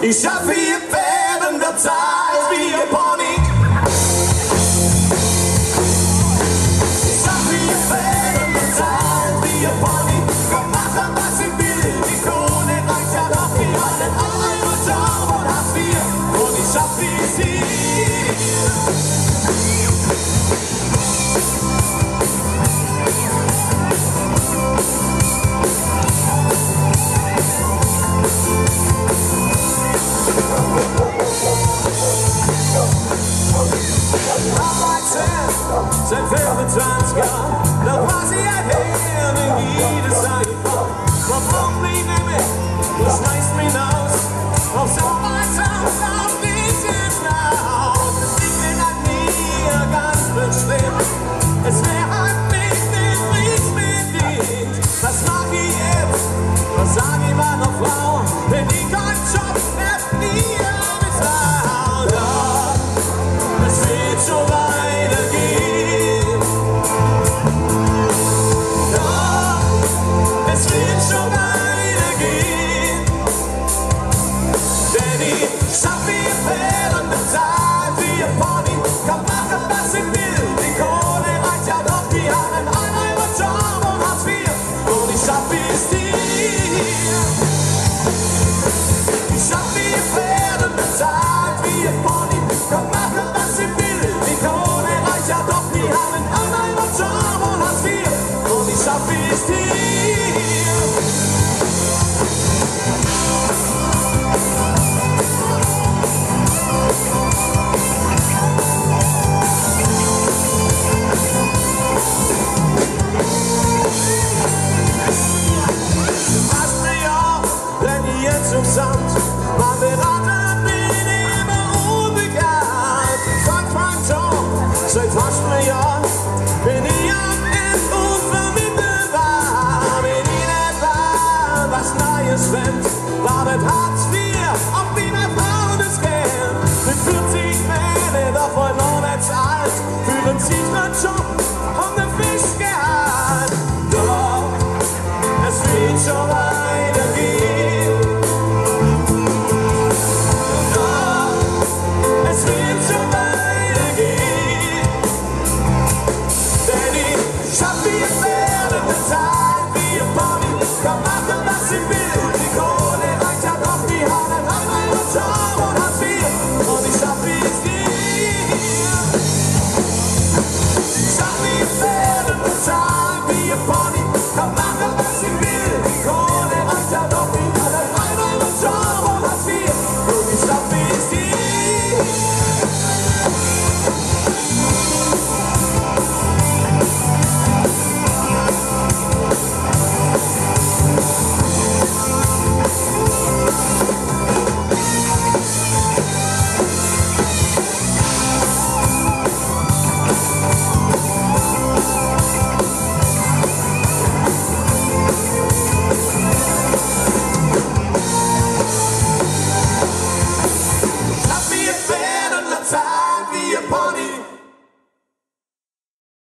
Ik schaffe je verder, dat zij is wie je Said fail the time's gone